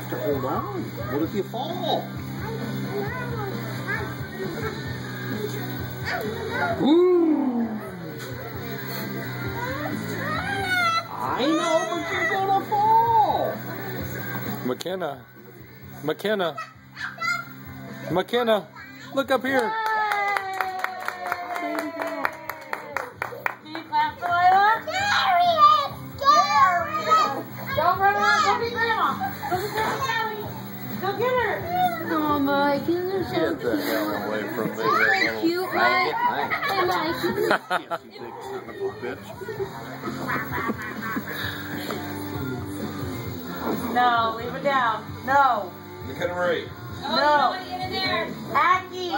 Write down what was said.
have to hold on. What if you fall? Ooh. I know, but you're gonna fall. McKenna. McKenna. McKenna. Look up here. Can you clap for Don't run around. Go get Grandma. Oh my goodness, Get the hell away from me. so you cute, little right? faggot. I like it. Yes, you big son of a bitch. No, leave it down. No. McKenna Marie. No. Aggie.